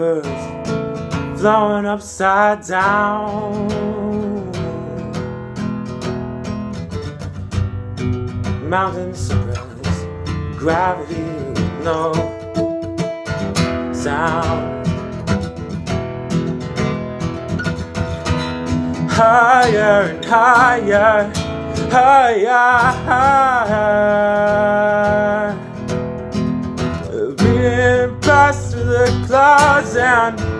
blowing upside down. Mountain suppress gravity with no sound. Higher and higher, higher, higher. Passed through the clouds and